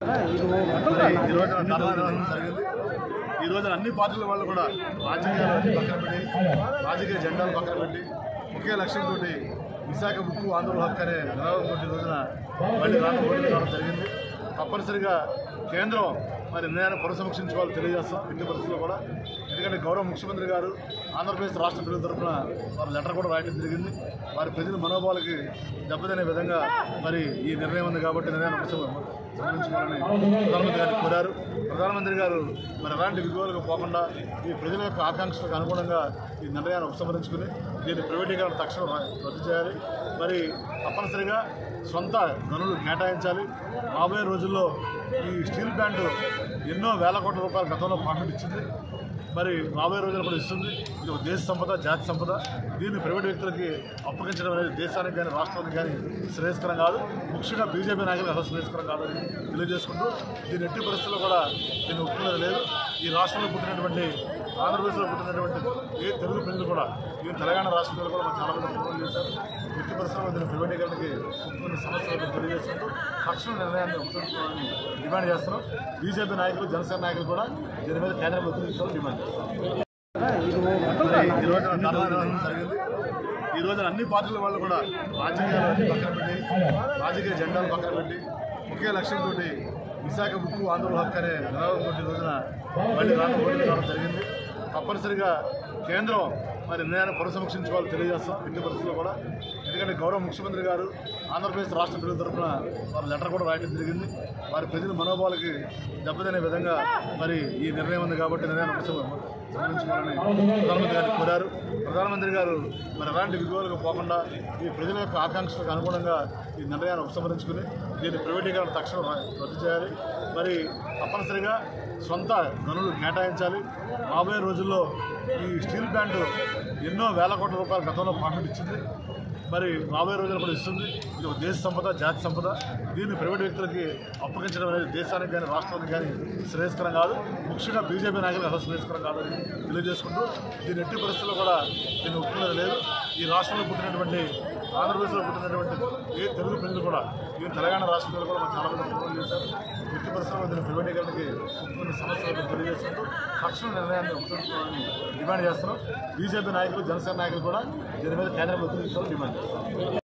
ఈ రోజున అన్ని పార్టీల వాళ్ళు కూడా రాజకీయాలు పక్కన పెట్టి రాజకీయ జెండాలు పక్కన పెట్టి ఒకే లక్ష్యంతో విశాఖ ముక్కు ఆంధ్రుల హక్కు అనే నినాదంతో రోజున మళ్ళీ రాష్ట్ర ఓటు రావడం జరిగింది. తప్పనిసరిగా కేంద్రం మరి నిర్ణయాన్ని పునఃసమీక్షించుకోవాలని తెలియజేస్తాం. ఇంటి పరిస్థితుల్లో కూడా ఎందుకంటే గౌరవ ముఖ్యమంత్రి గారు ఆంధ్రప్రదేశ్ రాష్ట్ర ప్రజల తరఫున వారి లెటర్ కూడా రాయడం జరిగింది. వారి ప్రజల మనోభావాలకి దెబ్బతినే విధంగా మరి ఈ నిర్ణయం ఉంది కాబట్టి నిర్ణయాన్ని సంబంధించుకోవాలని ప్రధానమంత్రి గారు కోరారు. ప్రధానమంత్రి గారు మరి ఎలాంటి విలువలకు పోకుండా ఈ ప్రజల యొక్క ఆకాంక్షలకు అనుగుణంగా ఈ నిర్ణయాన్ని ఉపసంహరించుకుని దీన్ని ప్రైవేటీకరణ తక్షణం రద్దు చేయాలి. మరి తప్పనిసరిగా సొంత గనులు కేటాయించాలి. రాబోయే రోజుల్లో ఈ స్టీల్ ప్లాంట్ ఎన్నో వేల కోట్ల రూపాయల గతంలో ప్రాఫిట్ ఇచ్చింది. మరి రాబోయే రోజులు కూడా ఇస్తుంది. ఇది ఒక దేశ సంపద జాతి సంపద. దీన్ని ప్రైవేట్ వ్యక్తులకి అప్పగించడం అనేది దేశానికి కానీ రాష్ట్రానికి కానీ శ్రేయస్కరం కాదు. ముఖ్యంగా బీజేపీ నాయకులకు అసలు శ్రేయస్కరం కాదని తెలియజేసుకుంటూ దీని ఎట్టి పరిస్థితుల్లో కూడా దీన్ని ఒప్పుకునేది లేదు. ఈ రాష్ట్రంలో పుట్టినటువంటి ఆంధ్రప్రదేశ్లో పుట్టినటువంటి ఏ తెలుగు ప్రజలు కూడా ఈ తెలంగాణ రాష్ట్ర ప్రజలు కూడా చాలా మంది ఫోన్ చేశారు. ఎట్టి పరిస్థితుల్లో దీన్ని ప్రైవేటీకరణకి ముఖ్యమైన సమస్యలను తెలియజేసుకుంటూ తక్షణ నిర్ణయాన్ని ఉపసంహరించుకోవాలని డిమాండ్ చేస్తున్నాం. బీజేపీ నాయకులు జనసేన నాయకులు కూడా దీని మీద కేంద్రం ఒత్తిడి డిమాండ్ చేస్తున్నాం ఈ రోజున జరిగింది. ఈ రోజున అన్ని పార్టీల వాళ్ళు కూడా రాజకీయాలు పక్కన పెట్టి రాజకీయ జెండాలు పక్కన పెట్టి ఒకే లక్ష్యంతో విశాఖ ముక్కు ఆంధ్రుల హక్కు అనే నినాదంతో రోజున మళ్ళీ రాష్ట్ర ఓటు జరిగింది. తప్పనిసరిగా కేంద్రం మరి నిర్ణయాన్ని పునఃసమీక్షించుకోవాలని తెలియజేస్తాం ఇంటి పరిస్థితుల్లో కూడా ఎందుకంటే గౌరవ ముఖ్యమంత్రి గారు ఆంధ్రప్రదేశ్ రాష్ట్ర ప్రజల తరఫున వారి లెటర్ కూడా రాయడం జరిగింది. వారి ప్రజల మనోభావాలకి దెబ్బతినే విధంగా మరి ఈ నిర్ణయం ఉంది కాబట్టి నిర్ణయాన్ని ఉపసంహరించుకోవాలని ప్రధానమంత్రి గారు కోరారు. ప్రధానమంత్రి గారు మరి ఎలాంటి విలువలకు పోకుండా ఈ ప్రజల యొక్క ఆకాంక్షలకు అనుగుణంగా ఈ నిర్ణయాన్ని ఉపసంహరించుకుని దీన్ని ప్రైవేటీకరణ తక్షణం రద్దు చేయాలి. మరి తప్పనిసరిగా సొంత గనులు కేటాయించాలి. రాబోయే రోజుల్లో ఈ స్టీల్ ప్లాంట్ ఎన్నో వేల కోట్ల రూపాయల గతంలో ప్రాఫిట్ ఇచ్చింది. మరి రాబోయే రోజులు కూడా ఇస్తుంది. ఇది ఒక దేశ సంపద జాతి సంపద. దీన్ని ప్రైవేట్ వ్యక్తులకి అప్పగించడం అనేది దేశానికి కానీ రాష్ట్రానికి కానీ శ్రేయస్కరం కాదు. ముఖ్యంగా బీజేపీ నాయకులకు అసలు శ్రేయస్కరం కాదని తెలియజేసుకుంటూ దీని ఎట్టి పరిస్థితుల్లో కూడా దీన్ని ఒప్పుకునేది లేదు. ఈ రాష్ట్రంలో పుట్టినటువంటి ఆంధ్రప్రదేశ్లో పుట్టినటువంటి ఏ తెలుగు ప్రజలు కూడా ఈ తెలంగాణ రాష్ట్ర ప్రజలు కూడా చాలా మంది ఫోన్ చేశారు. ఎట్టి పరిశ్రమ ప్రైవేటీకరణకి కొన్ని సమస్యలను తెలియజేసుకుంటూ తక్షణ నిర్ణయాన్ని ఉపయోగించుకోవాలని డిమాండ్ చేస్తున్నాం. బీజేపీ నాయకులు జనసేన నాయకులు కూడా దీని మీద కేంద్రం ఒత్తిడి డిమాండ్ చేస్తున్నారు